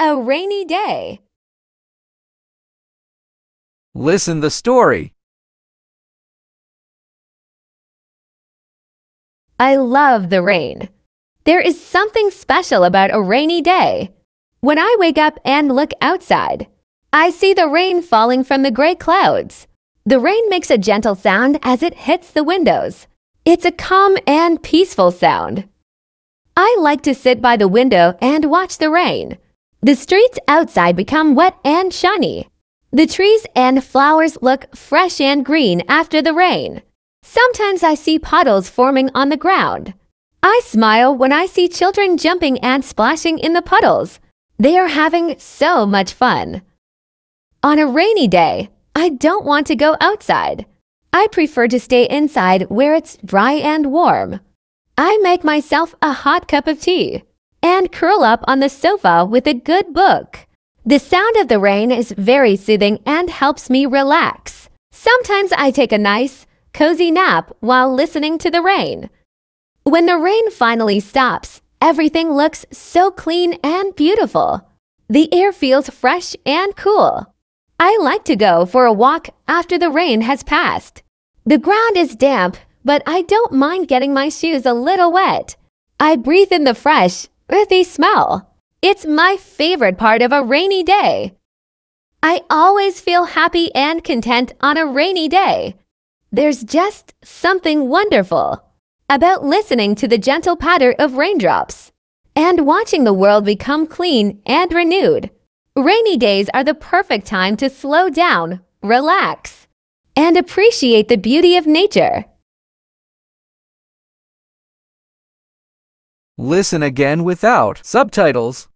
A rainy day. Listen the story. I love the rain. There is something special about a rainy day. When I wake up and look outside, I see the rain falling from the gray clouds. The rain makes a gentle sound as it hits the windows. It's a calm and peaceful sound. I like to sit by the window and watch the rain. The streets outside become wet and shiny. The trees and flowers look fresh and green after the rain. Sometimes I see puddles forming on the ground. I smile when I see children jumping and splashing in the puddles. They are having so much fun. On a rainy day, I don't want to go outside. I prefer to stay inside where it's dry and warm. I make myself a hot cup of tea and curl up on the sofa with a good book. The sound of the rain is very soothing and helps me relax. Sometimes I take a nice, cozy nap while listening to the rain. When the rain finally stops, everything looks so clean and beautiful. The air feels fresh and cool. I like to go for a walk after the rain has passed. The ground is damp, but I don't mind getting my shoes a little wet. I breathe in the fresh, earthy smell. It's my favorite part of a rainy day. I always feel happy and content on a rainy day. There's just something wonderful about listening to the gentle patter of raindrops and watching the world become clean and renewed. Rainy days are the perfect time to slow down, relax, and appreciate the beauty of nature. Listen again without subtitles.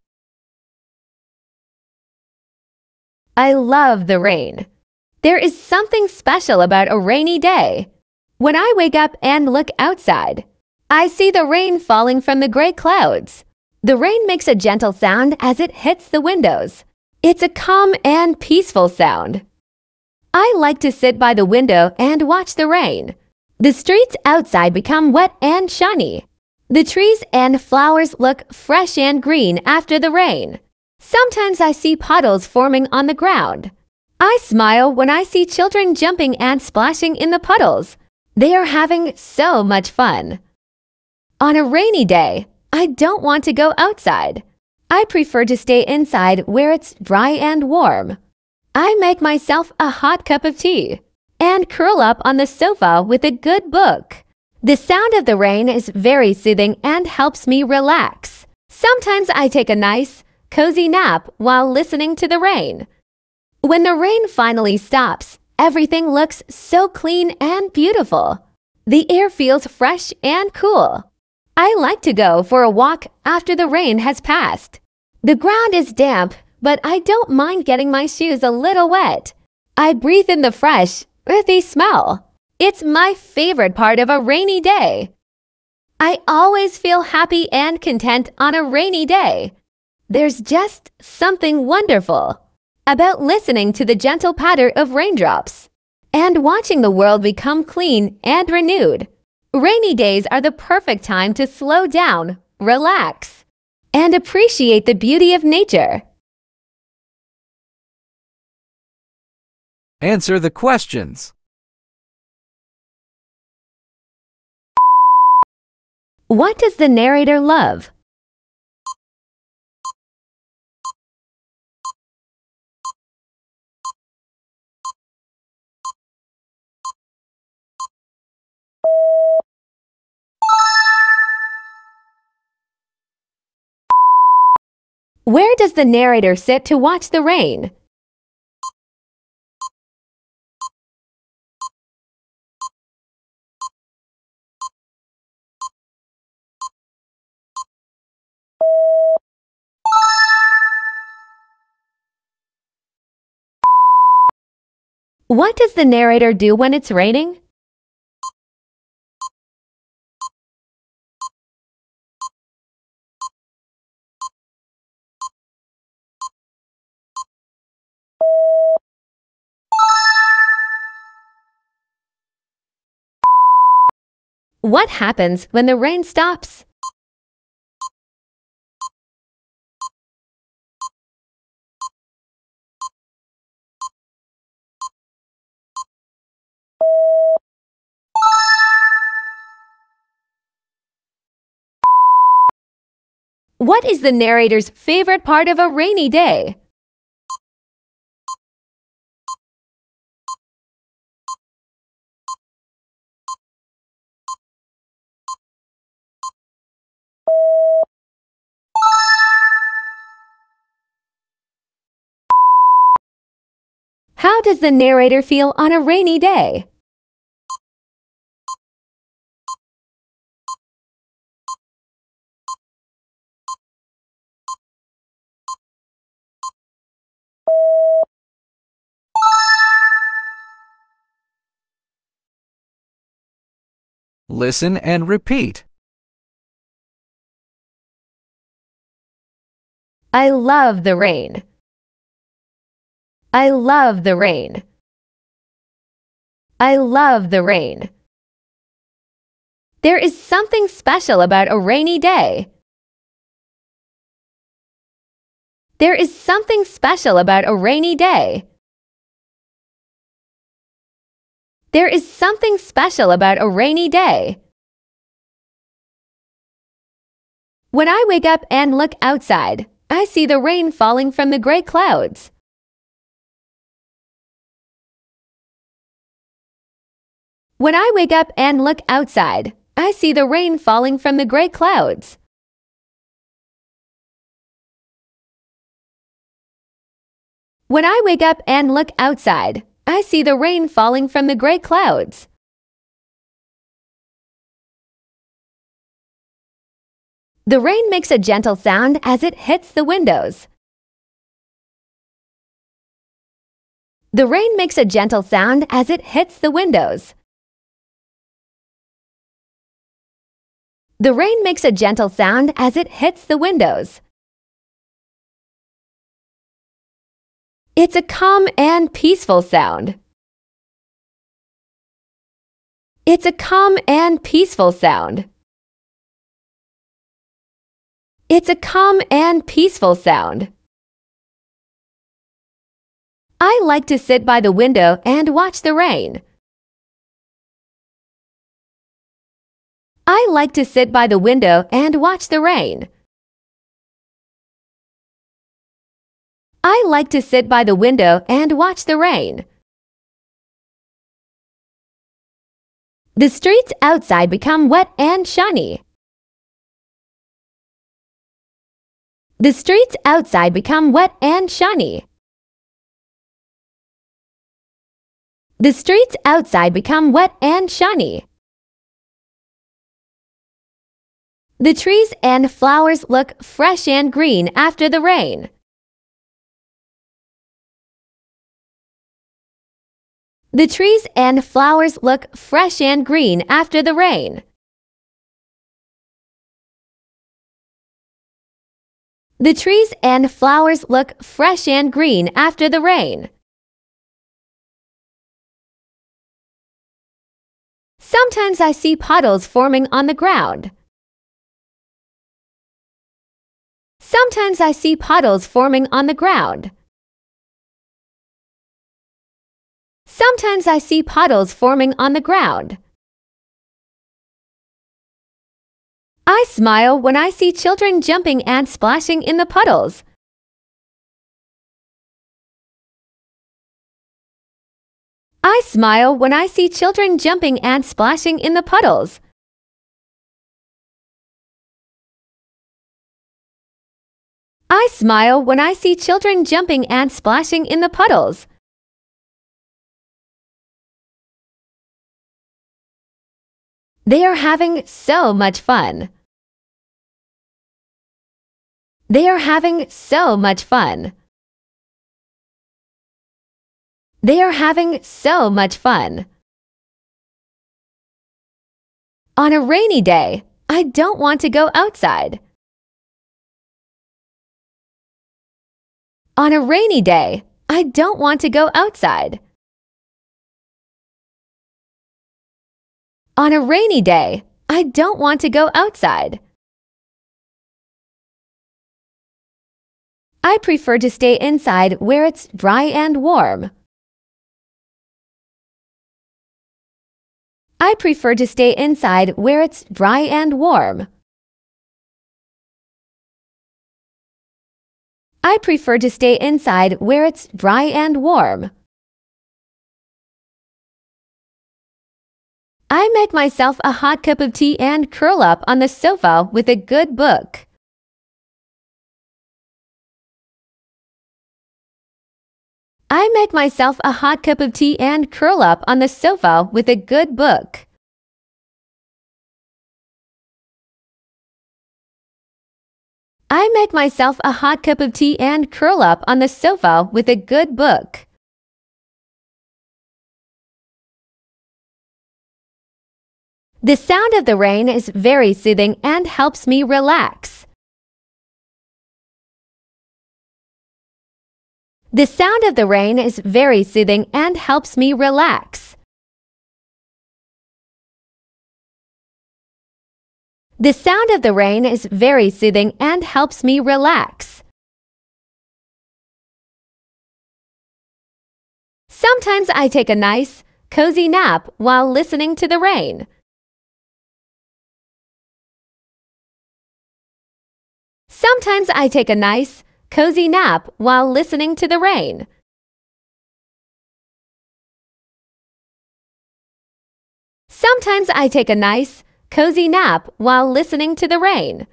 I love the rain. There is something special about a rainy day. When I wake up and look outside, I see the rain falling from the gray clouds. The rain makes a gentle sound as it hits the windows. It's a calm and peaceful sound. I like to sit by the window and watch the rain. The streets outside become wet and shiny. The trees and flowers look fresh and green after the rain. Sometimes I see puddles forming on the ground. I smile when I see children jumping and splashing in the puddles. They are having so much fun. On a rainy day, I don't want to go outside. I prefer to stay inside where it's dry and warm. I make myself a hot cup of tea and curl up on the sofa with a good book. The sound of the rain is very soothing and helps me relax. Sometimes I take a nice, cozy nap while listening to the rain. When the rain finally stops, everything looks so clean and beautiful. The air feels fresh and cool. I like to go for a walk after the rain has passed. The ground is damp, but I don't mind getting my shoes a little wet. I breathe in the fresh, earthy smell. It's my favorite part of a rainy day. I always feel happy and content on a rainy day. There's just something wonderful about listening to the gentle patter of raindrops and watching the world become clean and renewed. Rainy days are the perfect time to slow down, relax, and appreciate the beauty of nature. Answer the questions. What does the narrator love? Where does the narrator sit to watch the rain? What does the narrator do when it's raining? What happens when the rain stops? What is the narrator's favorite part of a rainy day? How does the narrator feel on a rainy day? Listen and repeat. I love the rain. I love the rain. I love the rain. There is something special about a rainy day. There is something special about a rainy day. There is something special about a rainy day. When I wake up and look outside, I see the rain falling from the gray clouds. When I wake up and look outside, I see the rain falling from the gray clouds. When I wake up and look outside, I see the rain falling from the gray clouds. The rain makes a gentle sound as it hits the windows. The rain makes a gentle sound as it hits the windows. The rain makes a gentle sound as it hits the windows. It's a calm and peaceful sound. It's a calm and peaceful sound. It's a calm and peaceful sound. I like to sit by the window and watch the rain. I like to sit by the window and watch the rain. I like to sit by the window and watch the rain. The streets outside become wet and shiny. The streets outside become wet and shiny. The streets outside become wet and shiny. The trees and flowers look fresh and green after the rain. The trees and flowers look fresh and green after the rain. The trees and flowers look fresh and green after the rain. Sometimes I see puddles forming on the ground. Sometimes I see puddles forming on the ground. Sometimes I see puddles forming on the ground. I smile when I see children jumping and splashing in the puddles. I smile when I see children jumping and splashing in the puddles. I smile when I see children jumping and splashing in the puddles. They are having so much fun. They are having so much fun. They are having so much fun. On a rainy day, I don't want to go outside. On a rainy day, I don't want to go outside. On a rainy day, I don't want to go outside. I prefer to stay inside where it's dry and warm. I prefer to stay inside where it's dry and warm. I prefer to stay inside where it's dry and warm. I make myself a hot cup of tea and curl up on the sofa with a good book. I make myself a hot cup of tea and curl up on the sofa with a good book. I make myself a hot cup of tea and curl up on the sofa with a good book. The sound of the rain is very soothing and helps me relax. The sound of the rain is very soothing and helps me relax. The sound of the rain is very soothing and helps me relax. Sometimes I take a nice, cozy nap while listening to the rain. Sometimes I take a nice, cozy nap while listening to the rain. Sometimes I take a nice, cozy nap while listening to the rain.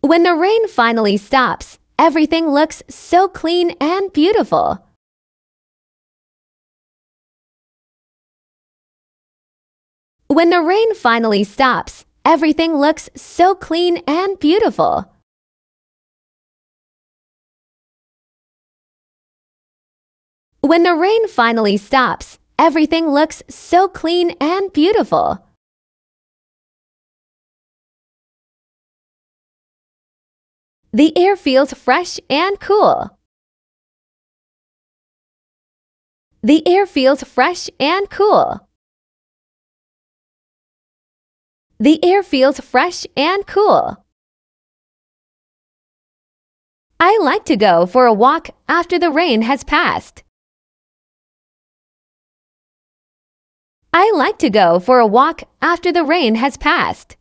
When the rain finally stops, everything looks so clean and beautiful. When the rain finally stops, everything looks so clean and beautiful. When the rain finally stops, everything looks so clean and beautiful. The air feels fresh and cool. The air feels fresh and cool. The air feels fresh and cool. I like to go for a walk after the rain has passed. I like to go for a walk after the rain has passed.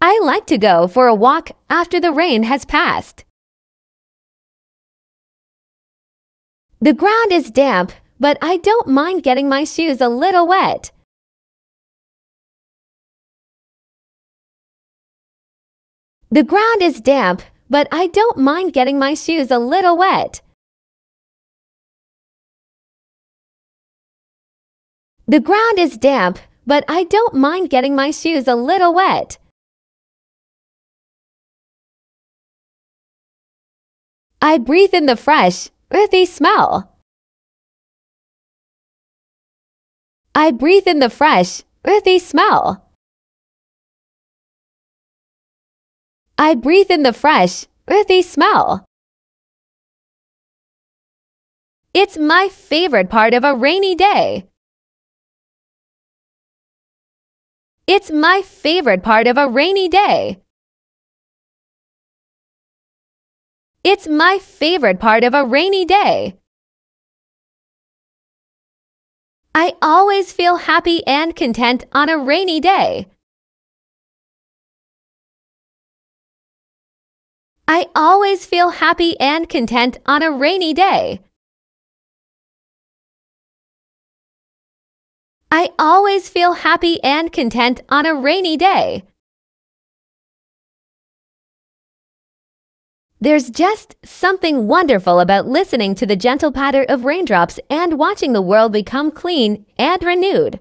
I like to go for a walk after the rain has passed. The ground is damp but I don't mind getting my shoes a little wet. The ground is damp, but I don't mind getting my shoes a little wet. The ground is damp, but I don't mind getting my shoes a little wet. I breathe in the fresh, earthy smell. I breathe in the fresh, earthy smell. I breathe in the fresh, earthy smell. It's my favorite part of a rainy day. It's my favorite part of a rainy day. It's my favorite part of a rainy day. I always feel happy and content on a rainy day. I always feel happy and content on a rainy day. I always feel happy and content on a rainy day. There's just something wonderful about listening to the gentle patter of raindrops and watching the world become clean and renewed.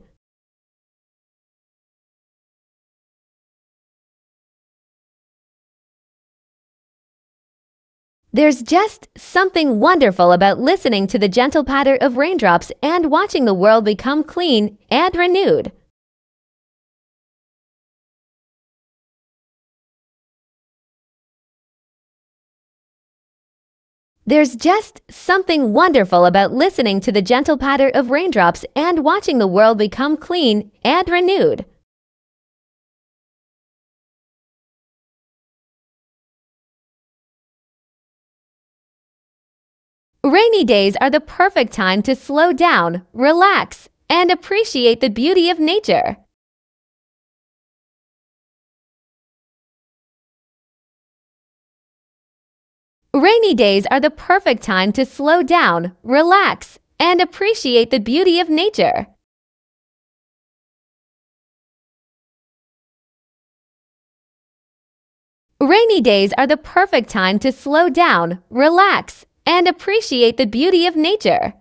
There's just something wonderful about listening to the gentle patter of raindrops and watching the world become clean and renewed. There's just something wonderful about listening to the gentle patter of raindrops and watching the world become clean and renewed. Rainy days are the perfect time to slow down, relax, and appreciate the beauty of nature. Rainy days are the perfect time to slow down, relax, and appreciate the beauty of nature. Rainy days are the perfect time to slow down, relax, and appreciate the beauty of nature.